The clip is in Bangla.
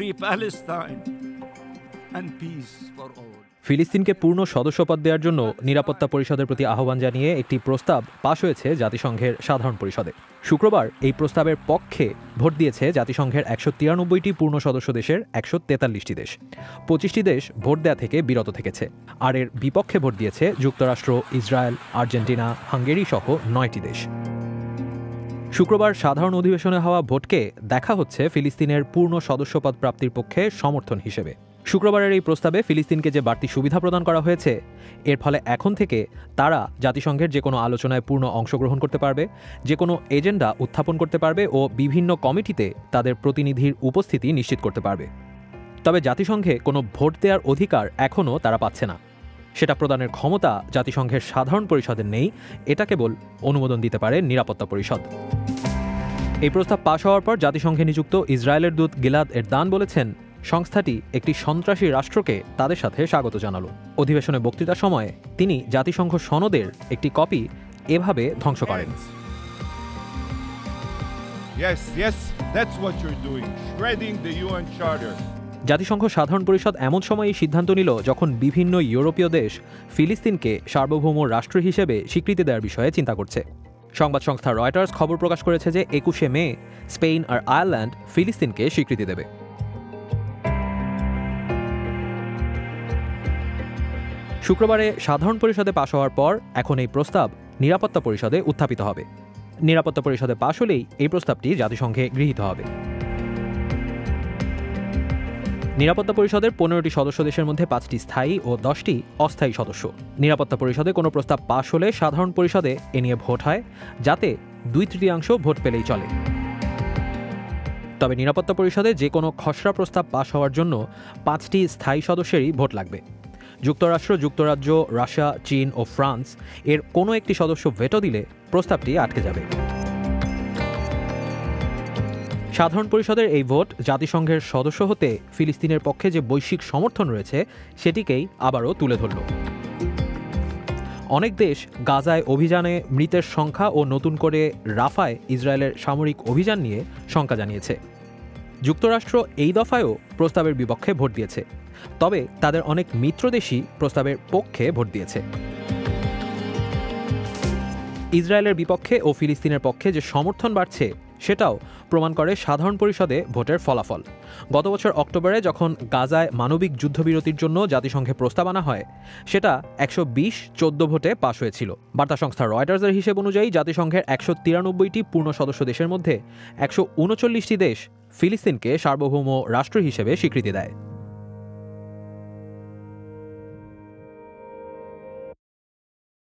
free Palestine and peace for all. ফিলিস্তিনকে পূর্ণ সদস্যপদ দেওয়ার জন্য নিরাপত্তা পরিষদের প্রতি আহ্বান জানিয়ে একটি প্রস্তাব পাশ হয়েছে জাতিসংঘের সাধারণ পরিষদে। শুক্রবার এই প্রস্তাবের পক্ষে ভোট দিয়েছে জাতিসংঘের একশো তিরানব্বইটি পূর্ণ সদস্য দেশের একশো তেতাল্লিশটি দেশ। পঁচিশটি দেশ ভোট দেওয়া থেকে বিরত থেকেছে। আর এর বিপক্ষে ভোট দিয়েছে যুক্তরাষ্ট্র, ইসরায়েল, আর্জেন্টিনা, হাঙ্গেরি সহ নয়টি দেশ। শুক্রবার সাধারণ অধিবেশনে হওয়া ভোটকে দেখা হচ্ছে ফিলিস্তিনের পূর্ণ সদস্যপদ প্রাপ্তির পক্ষে সমর্থন হিসেবে। শুক্রবারের এই প্রস্তাবে ফিলিস্তিনকে যে বাড়তি সুবিধা প্রদান করা হয়েছে, এর ফলে এখন থেকে তারা জাতিসংঘের যে কোনো আলোচনায় পূর্ণ অংশগ্রহণ করতে পারবে যে কোনো এজেন্ডা উত্থাপন করতে পারবে ও বিভিন্ন কমিটিতে তাদের প্রতিনিধির উপস্থিতি নিশ্চিত করতে পারবে। তবে জাতিসংঘে কোনো ভোট দেওয়ার অধিকার এখনও তারা পাচ্ছে না। সেটা প্রদানের ক্ষমতা জাতিসংঘের সাধারণ পরিষদের নেই এটা কেবল অনুমোদন দিতে পারে নিরাপত্তা পরিষদ। এই প্রস্তাব পাশ হওয়ার পর জাতিসংঘে নিযুক্ত ইসরায়েলের দূত গিলাদ এর দান বলেছেন সংস্থাটি একটি সন্ত্রাসী রাষ্ট্রকে তাদের সাথে স্বাগত জানালো। অধিবেশনে বক্তৃতার সময় তিনি জাতিসংঘ সনদের একটি কপি এভাবে ধ্বংস করেন। Yes, yes, that's what you're doing, shredding the UN Charter. জাতিসংঘ সাধারণ পরিষদ এমন সময় এই সিদ্ধান্ত নিল যখন বিভিন্ন ইউরোপীয় দেশ ফিলিস্তিনকে সার্বভৌম রাষ্ট্র হিসেবে স্বীকৃতি দেওয়ার বিষয়ে চিন্তা করছে। সংবাদ সংস্থা রয়টার্স খবর প্রকাশ করেছে যে একুশে মে স্পেন আর আয়ারল্যান্ড ফিলিস্তিনকে স্বীকৃতি দেবে। শুক্রবারে সাধারণ পরিষদে পাশ হওয়ার পর এখন এই প্রস্তাব নিরাপত্তা পরিষদে উত্থাপিত হবে। নিরাপত্তা পরিষদে পাশ হলেই এই প্রস্তাবটি জাতিসংঘে গৃহীত হবে। নিরাপত্তা পরিষদের পনেরোটি সদস্য দেশের মধ্যে, পাঁচটি স্থায়ী ও দশটি অস্থায়ী সদস্য। নিরাপত্তা পরিষদে কোনো প্রস্তাব পাশ হলে সাধারণ পরিষদে এ নিয়ে ভোট হয়, যাতে দুই তৃতীয়াংশ ভোট পেলেই চলে। তবে নিরাপত্তা পরিষদে যে কোনো খসড়া প্রস্তাব পাশ হওয়ার জন্য পাঁচটি স্থায়ী সদস্যেরই ভোট লাগবে। যুক্তরাষ্ট্র, যুক্তরাজ্য, রাশিয়া, চীন ও ফ্রান্স এর কোনো একটি সদস্য ভেটো দিলে প্রস্তাবটি আটকে যাবে। সাধারণ পরিষদের এই ভোট জাতিসংঘের সদস্য হতে ফিলিস্তিনের পক্ষে যে বৈশ্বিক সমর্থন রয়েছে, সেটিকেই আবারও তুলে ধরল। অনেক দেশ গাজায় অভিযানে মৃতের সংখ্যা ও নতুন করে রাফায় ইসরায়েলের সামরিক অভিযান নিয়ে শঙ্কা জানিয়েছে। যুক্তরাষ্ট্র এই দফায়ও প্রস্তাবের বিপক্ষে ভোট দিয়েছে। তবে তাদের অনেক মিত্র দেশই প্রস্তাবের পক্ষে ভোট দিয়েছে। ইসরায়েলের বিপক্ষে ও ফিলিস্তিনের পক্ষে যে সমর্থন বাড়ছে, সেটাও প্রমাণ করে সাধারণ পরিষদে ভোটের ফলাফল। গত বছর অক্টোবরে যখন গাজায় মানবিক যুদ্ধবিরতির জন্য জাতিসংঘে প্রস্তাব আনা হয়, সেটা একশো বিশ, চোদ্দ ভোটে পাশ হয়েছিল। বার্তা সংস্থা রয়টার্সের হিসেব অনুযায়ী জাতিসংঘের একশো তিরানব্বইটি পূর্ণ সদস্য দেশের মধ্যে একশো উনচল্লিশটি দেশ ফিলিস্তিনকে সার্বভৌম রাষ্ট্র হিসেবে স্বীকৃতি দেয়।